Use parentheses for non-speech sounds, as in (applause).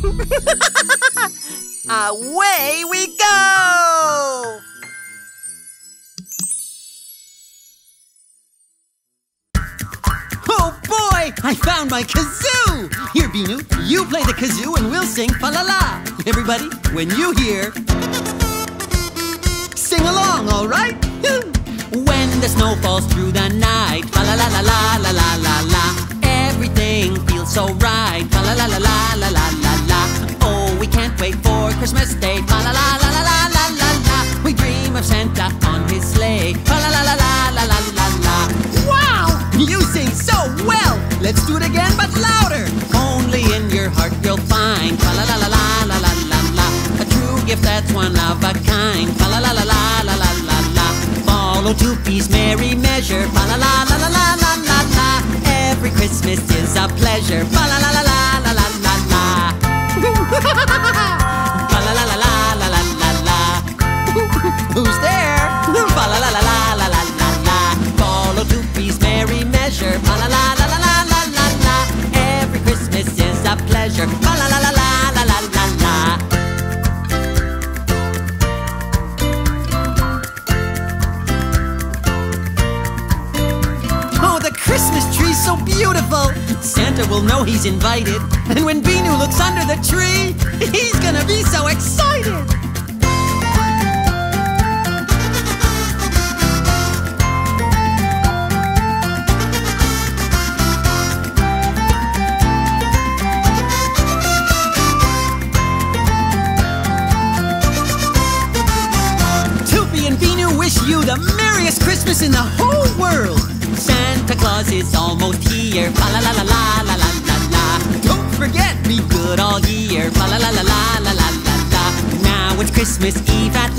(laughs) Away we go! Oh boy! I found my kazoo! Here, Binoo, you play the kazoo and we'll sing fa la la. Everybody, when you hear, sing along, all right? (laughs) when the snow falls through the night, fa la la la la la la la la. Everything feels so right, fa la la la la la la la Christmas Day, fa la la la la la la la la. We dream of Santa on his sleigh, la la la la la la la la. Wow! You sing so well! Let's do it again, but louder! Only in your heart you'll find la la la la la la la la. A true gift that's one of a kind, fa la la la la la la la la. Follow Toopy's merry measure, la la la la la la la la. Every Christmas is a pleasure, la la la la pleasure. La la la la la la la la. Oh, the Christmas tree's so beautiful. Santa will know he's invited. And when Binoo looks under the tree, (laughs) he's gonna be so excited. Merriest Christmas in the whole world. Santa Claus is almost here. Fa la la la la la la la la. Don't forget, be good all year. Fa la la la la la la la la. Now it's Christmas Eve at